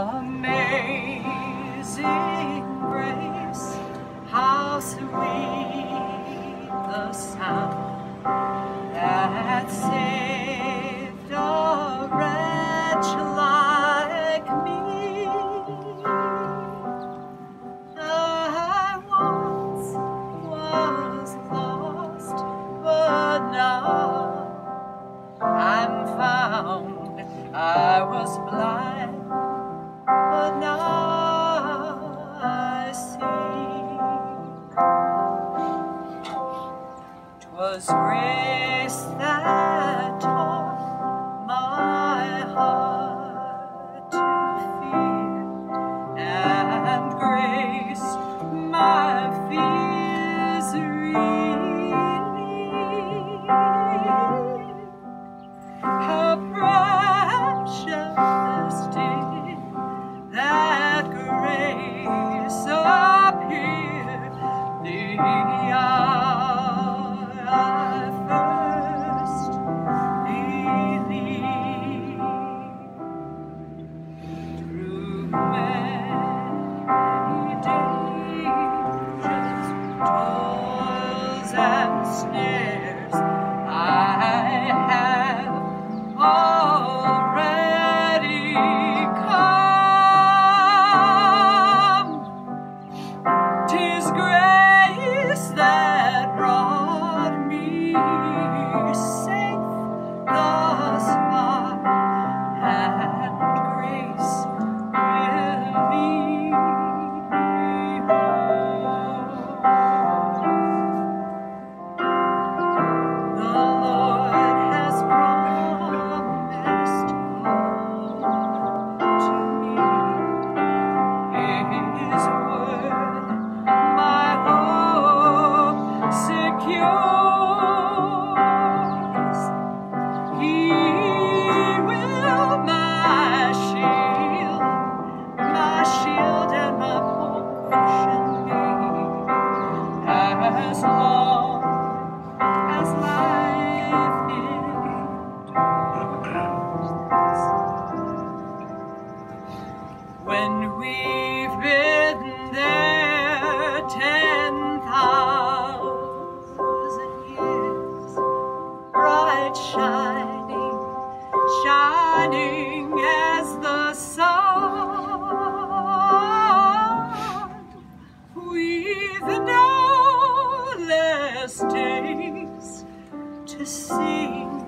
Amazing grace, how sweet the sound that saved a wretch like me. I once was lost, but now I'm found. I was blind was grace that 'tis grace that brought me safe. to see.